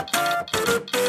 Música